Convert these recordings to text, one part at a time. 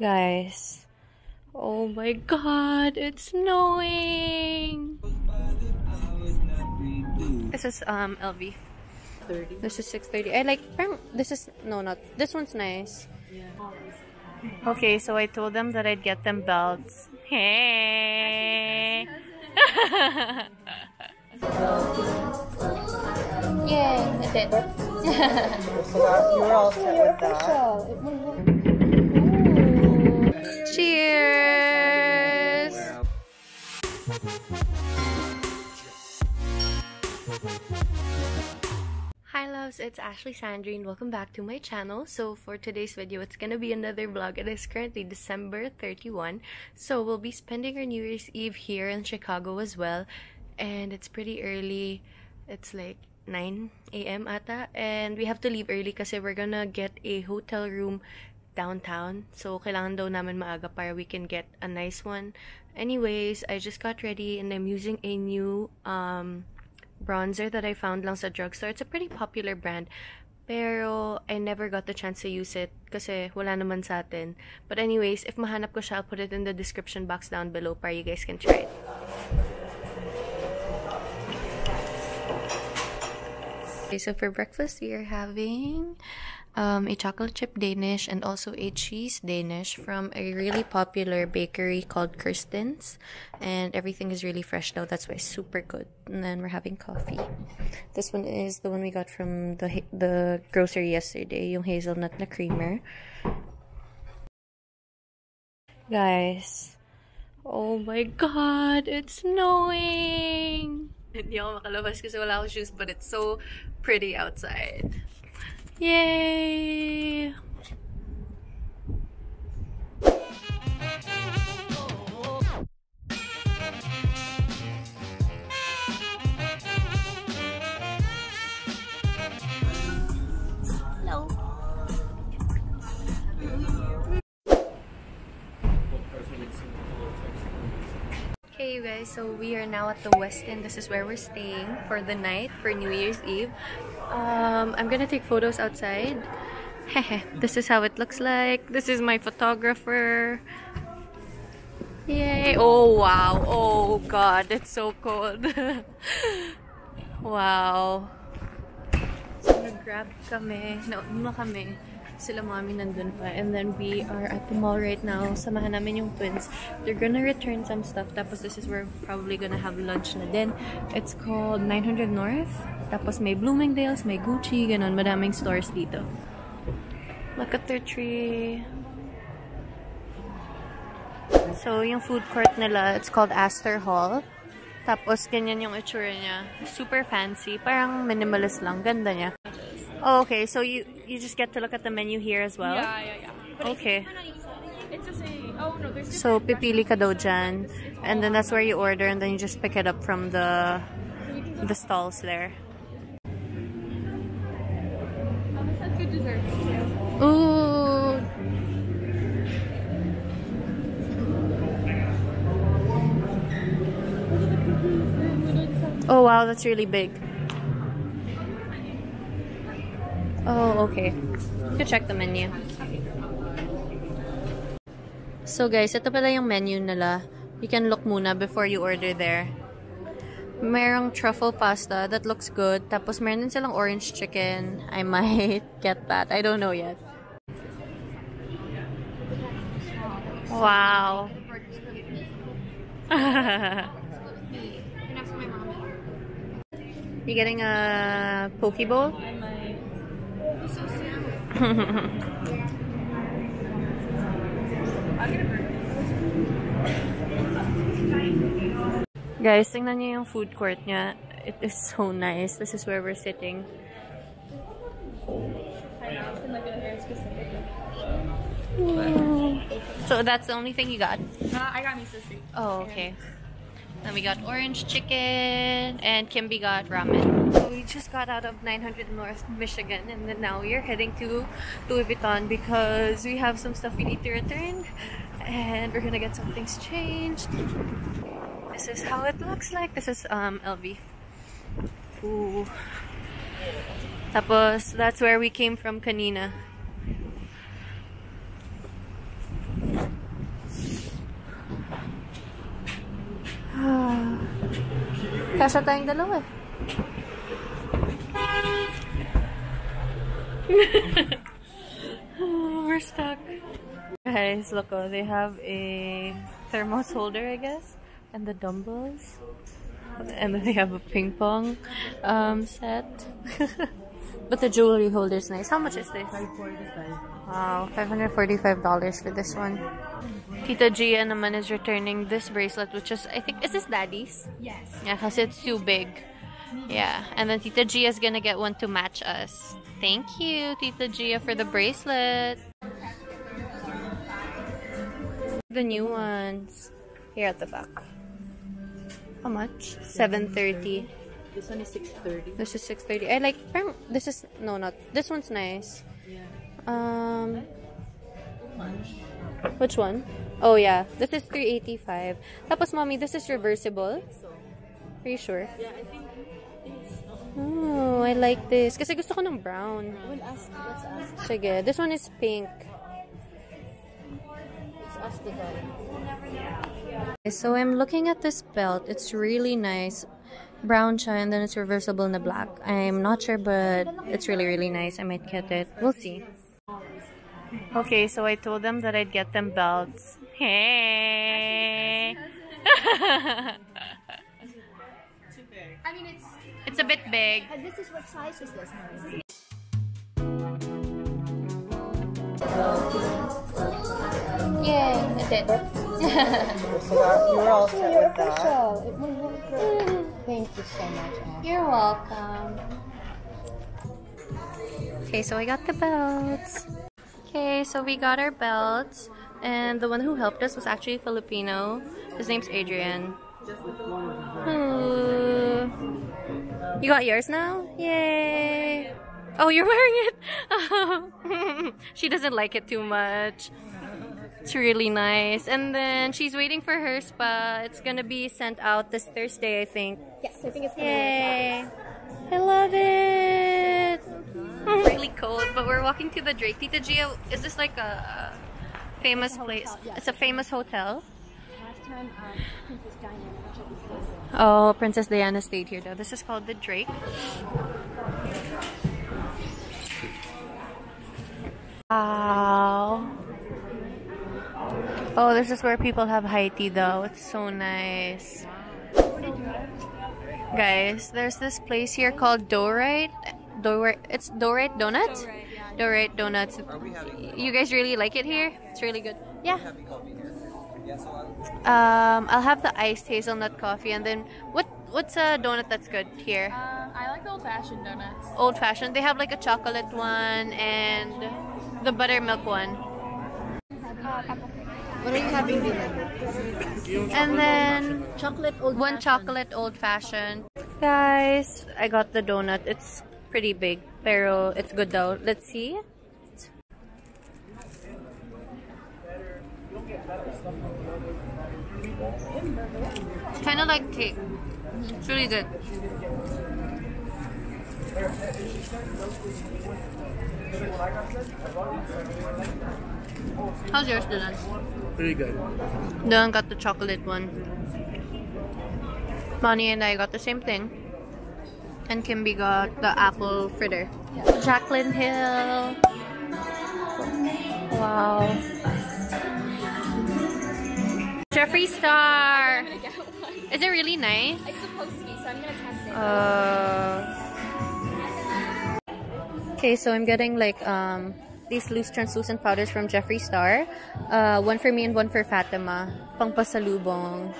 Guys. Oh my god, it's snowing! This is um LV. 30. This is 630. I like this is no not this one's nice. Okay, so I told them that I'd get them belts. Hey. Yay, it did. So that, you were all set with that. It's Ashley Sandrine. Welcome back to my channel. So for today's video, it's gonna be another vlog. It is currently December 31. So we'll be spending our New Year's Eve here in Chicago as well. And it's pretty early. It's like 9 a.m. ata. And we have to leave early because we're gonna get a hotel room downtown. So, kailangan daw namin maaga para we can get a nice one. Anyways, I just got ready and I'm using a new um, bronzer that I found lang sa drugstore. It's a pretty popular brand. Pero, I never got the chance to use it kasi wala naman sa atin. But anyways, if mahanap ko siya, I'll put it in the description box down below para you guys can try it. Okay, so for breakfast, we are having um, a chocolate chip Danish and also a cheese Danish from a really popular bakery called Kirsten's. And everything is really fresh now. That's why it's super good. And then we're having coffee. This one is the one we got from the the grocery yesterday, yung hazelnut na creamer. Guys, oh my god, it's snowing! Hindi ako makalabas kasi wala akong shoes, but it's so pretty outside. Yay! Hello. Okay, you guys, so we are now at the Westin. This is where we're staying for the night for New Year's Eve. Um, I'm gonna take photos outside. this is how it looks like. This is my photographer. Yay! Oh wow! Oh god, it's so cold. wow. So nag-grab kami. Nauna kami. Sila mami nandun pa. And then we are at the mall right now. Samahan namin yung twins. They're gonna return some stuff. Tapos this is where we're probably gonna have lunch na din. It's called 900 North. Tapos may Bloomingdale's, may Gucci, ganun. Madaming stores dito. Look at their tree. So, yung food court nila, it's called Astor Hall. Tapos, ganyan yung itsura niya. Super fancy. Parang minimalist lang. Ganda niya. Oh, okay. So, you you just get to look at the menu here as well? Yeah, yeah, yeah. But Okay. It's just a, oh no, So, pipili ka daw dyan. And then that's where you order and then you just pick it up from the the stalls there. different good desserts too. Ooh! Oh wow, that's really big. Oh, okay. You can check the menu. So guys, ito pala yung menu nila. You can look muna before you order there. Merong truffle pasta that looks good. Tapos meron din silang orange chicken. I might get that. I don't know yet. Wow. you getting a poke bowl? I might. It's so soon. I'll get a burger. Guys, tingnan niyo yung food court niya. It is so nice. This is where we're sitting. I know, it's in like a very specific. So that's the only thing you got? Uh, I got miso soup. Oh, okay. Then we got orange chicken and Kimby got ramen. So we just got out of 900 North Michigan and then now we are heading to Louis Vuitton because we have some stuff we need to return and we're gonna get some things changed. This is how it looks like. This is um LV. Ooh. Tapos that's where we came from kanina. Kasha tayong dalawa eh. oh, we're stuck. Guys, look, oh, they have a thermos holder, I guess, and the dumbbells. And then they have a ping pong um, set. but the jewelry holder is nice. How much is this? 545 Wow, $545 for this one. Tita Gia naman is returning this bracelet, which is, I think, is this daddy's? Yes. Yeah, because it's too big. Yeah, and then Tita Gia is gonna get one to match us. Thank you, Tita Gia, for the bracelet. The new ones. Here at the back. How much? 730. This one is 630. This is 630. I like, this is, no, not, this one's nice. Yeah. Um, which one? Oh yeah, this is 385. Tapos mommy, this is reversible. Are you sure? Yeah, I think. Oh, I like this. Kasi gusto ko ng brown. We'll ask. Let's ask. Sige, this one is pink. The. So I'm looking at this belt. It's really nice. Brown siya and then it's reversible na black. I'm not sure but it's really really nice. I might get it. We'll see. Okay, so I told them that I'd get them belts. Hey! I mean, it's. it's a bit big. And this is what size is this? No, Yay, I did. So that, you were all set with that. Thank you so much. You're welcome. Okay, so I got the belts. Okay, so we got our belts. And the one who helped us was actually Filipino. His name's Adrian. You got yours now? Yay! Oh, you're wearing it! she doesn't like it too much. It's really nice. And then she's waiting for her spa. It's gonna be sent out this Thursday, I think. Yes, I think it's coming. Yay! I love it! really cold, but we're walking to the Drake. Tita Gia, is this like a famous place? yes. It's a famous hotel. Last time, um, Princess Diana. Oh, Princess Diana stayed here though. This is called the Drake. Wow. Oh, this is where people have high tea though. It's so nice. Guys, there's this place here called Dorite. Dorite. It's Dorite Donuts? Dorite Donuts. You guys really like it here? It's really good. Yeah. Um, I'll have the iced hazelnut coffee, and then what? What's a donut that's good here? Uh, I like the old-fashioned donuts. Old fashioned. They have like a chocolate one and the buttermilk one, What are you having dinner? and then Chocolate old one chocolate old fashioned. Guys, I got the donut. It's pretty big, pero it's good though. Let's see. Kind of like cake. It's really good. How's yours, Dylan? Pretty good. Dylan got the chocolate one. Bonnie and I got the same thing. And Kimby got the apple fritter. Jaclyn Hill. Wow. Jeffree Star. I'm gonna get one. Is it really nice? It's supposed to be, so I'm gonna test it. Uh, okay, so I'm getting like um these loose translucent powders from Jeffree Star. Uh, one for me and one for Fatima. Pang pasalubong.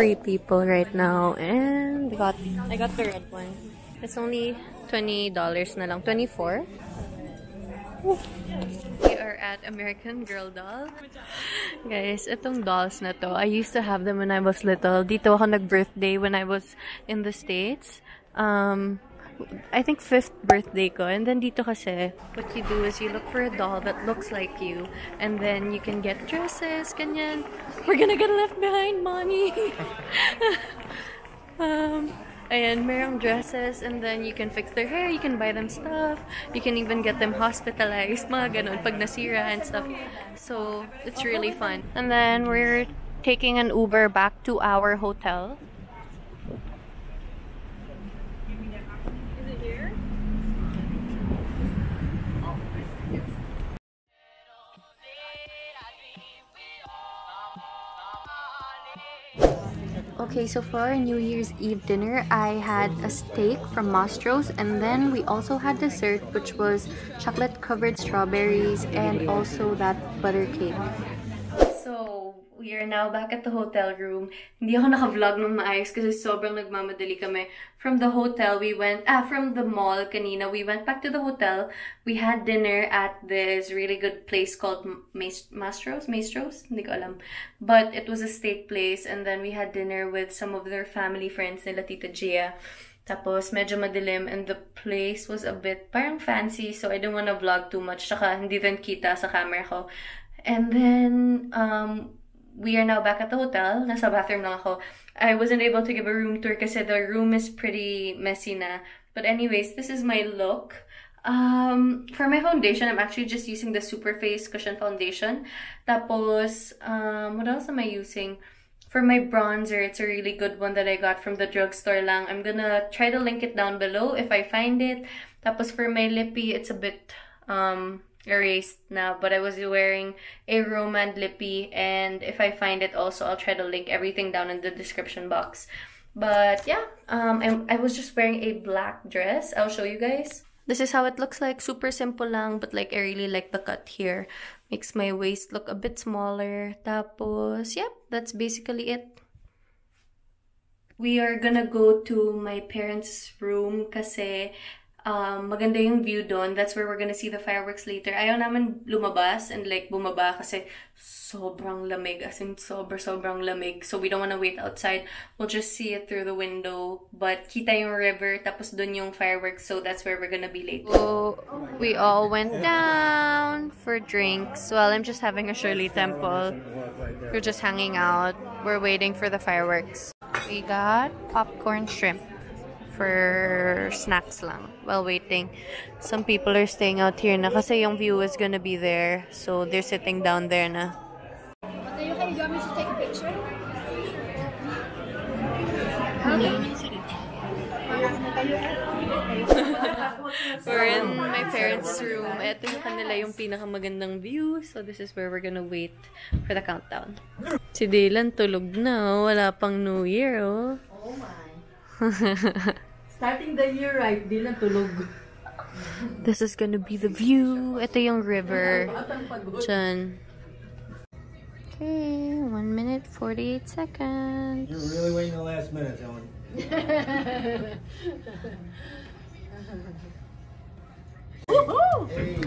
Free people right now. And got I got the red one. It's only $20 na lang. 24 We are at American Girl Doll. Guys, itong dolls na to, I used to have them when I was little. Dito ako nag-birthday when I was in the States. Um, I think fifth birthday ko. And then dito kasi, what you do is you look for a doll that looks like you. And then you can get dresses, ganyan. We're gonna get left behind, mommy. um, ayan, merong dresses. And then you can fix their hair, you can buy them stuff. You can even get them hospitalized, mga ganun, pag nasira and stuff. So, it's really fun. And then we're taking an Uber back to our hotel. Okay, so for our New Year's Eve dinner, I had a steak from Mastro's and then we also had dessert which was chocolate covered strawberries and also that butter cake. Are now back at the hotel room. Hindi ako naka-vlog ng maayos kasi sobrang nagmamadali kami. From the hotel, we went, ah, from the mall kanina, we went back to the hotel. We had dinner at this really good place called Maestros? Maestros? Hindi ko alam. But it was a steak place and then we had dinner with some of their family friends nila Tita Gia. Tapos, medyo madilim and the place was a bit parang fancy so I don't wanna vlog too much. Saka, hindi rin kita sa camera ko. And then, um, we are now back at the hotel. Nasa bathroom lang ako. I wasn't able to give a room tour kasi the room is pretty messy na. But anyways, this is my look. Um, for my foundation, I'm actually just using the Superface Cushion Foundation. Tapos, um, what else am I using? For my bronzer, it's a really good one that I got from the drugstore lang. I'm gonna try to link it down below if I find it. Tapos for my lippy, it's a bit, um, erased now but I was wearing a rom&nd lippy and if I find it also I'll try to link everything down in the description box. But yeah um I, I was just wearing a black dress. I'll show you guys. This is how it looks like. Super simple lang but like I really like the cut here. Makes my waist look a bit smaller. Tapos yep that's basically it. We are gonna go to my parents room kasi um, maganda yung view doon. That's where we're gonna see the fireworks later. Ayaw naman lumabas and like bumaba kasi sobrang lamig. As in, sobra sobrang lamig. So we don't wanna wait outside. We'll just see it through the window. But kita yung river, tapos doon yung fireworks. So that's where we're gonna be later. So we all went down for drinks. Well, I'm just having a Shirley Temple. We're just hanging out. We're waiting for the fireworks. We got popcorn shrimp for snacks lang while waiting. Some people are staying out here na kasi yung view is gonna be there. So, they're sitting down there na. You want me to take a picture? we're in my parents' room. Ito yung kanila yung pinakamagandang view. So, this is where we're gonna wait for the countdown. Si Dylan tulog na. Wala pang New Year, oh. Oh my. Starting the year right, di lang tulog. This is gonna be the view. Ito yung river. Diyan. Okay, 1 minute 48 seconds. You're really waiting the last minute, Ellen. Woohoo! Hey.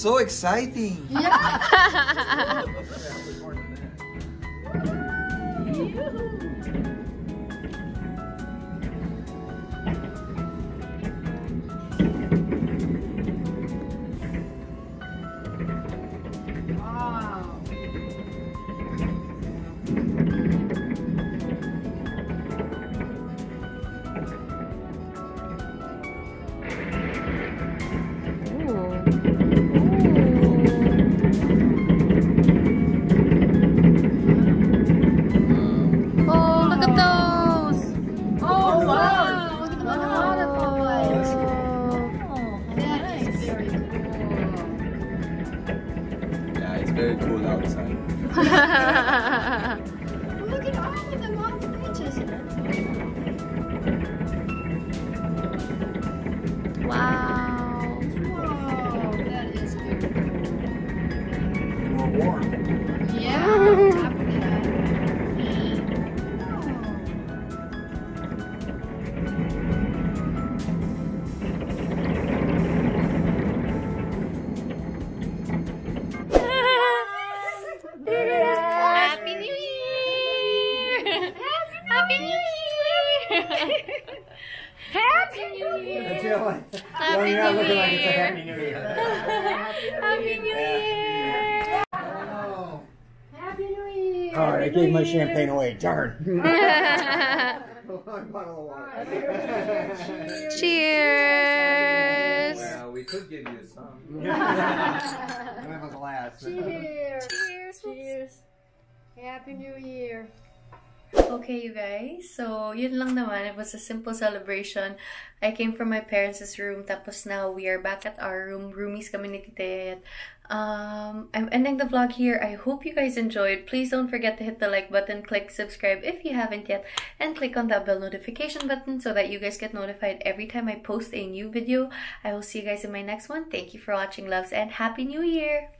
So exciting. Wow. very cool outside. gave my champagne away. Darn. One bottle of water. Cheers! Well, we could give you some. I have a glass. Cheers. Cheers! Cheers. Happy New Year. Okay, you guys. So, yun lang naman. It was a simple celebration. I came from my parents' room. Tapos now, we are back at our room. Roomies kami ni Um, I'm ending the vlog here. I hope you guys enjoyed. Please don't forget to hit the like button, click subscribe if you haven't yet, and click on that bell notification button so that you guys get notified every time I post a new video. I will see you guys in my next one. Thank you for watching, loves, and Happy New Year!